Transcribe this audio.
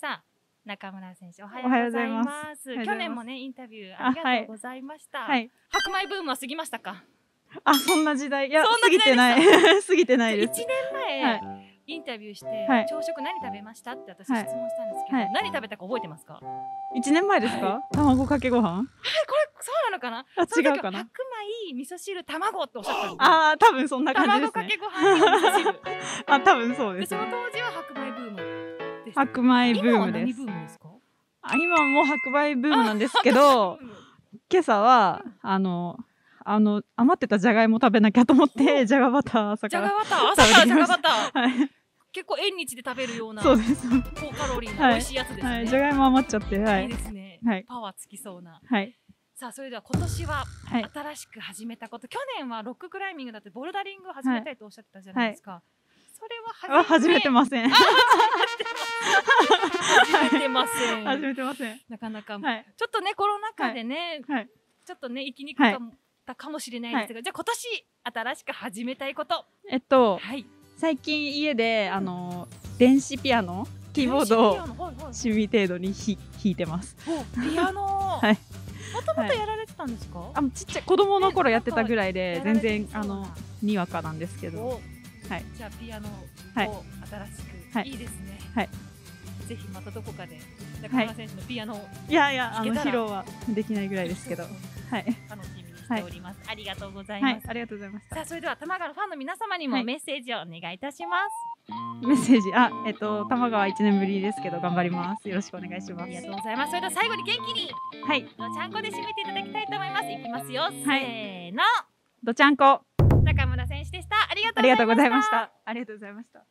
さあ中村選手おはようございまます。去年もねインタビューあありがとうございました、はい。白米ブームは過ぎましたか？あ、そんな時代。いや、そんな過ぎてない。過ぎてない1です。年前、はい。インタビューして、はい。朝食何食べました？って私質はい。問したんですけど、はい。何食べたか覚えてますか、一年前ですか？卵かけご飯？これそうなのかな？あ、違うかな？白米味噌汁卵っておっしゃったあー、多分そんな感じですね。卵かけご飯味噌汁。あ、多分そうでですその当時白米ブームですブ。ームですかあ今も白米ブームなんですけど、今朝は、あの、あの、余ってたじゃがいも食べなきゃと思って、じゃがバター朝から。じゃがバター朝からじゃがバターはい。結構縁日で食べるような高そうです。カロリーの美味しいやつですね、はい。じゃがいも余っちゃって、はいいい。ですね、はいパワーつきそうなはい。さあそれでは今年ははい。新しく始めたこと、去年はロッククライミングだってボルダリングを始めたいとおっしゃってたじゃないですか、それはあ、始めてません。始めて。ません、始めてません。なかなか、はい。ちょっとねコロナ禍でね、はい。ちょっとね生きにくかったかもしれないですが、じゃあ今年新しく始めたいこと。えっと、はい。最近家で、あの、電子ピアノ、キーボードを趣味程度にひ弾いてます。おピアノ。はい。もともとやられてたんですか、あ、もうちっちゃい子供の頃やってたぐらいで、全然、あの、にわかなんですけど。おはい。じゃあピアノをはい。新しく、はい。い、いですね、はい。ぜひまたどこかで。中村選手のピアノをいやいや、あの、披露はできないぐらいですけど。はい。楽しみにしております、ありがとうございます、はい、ありがとうございました。さあ。それでは玉川のファンの皆様にもはい。メッセージをお願いいたします、メッセージ、あ、えっと、玉川一年ぶりですけど、頑張ります。よろしくお願いします。ありが。とうございます。それでは最後に元気にはい、ちゃんこで締めていただきたいと思います。いきますよ、せーの。どちゃんこ、ありがとうございました。ありがとうございました。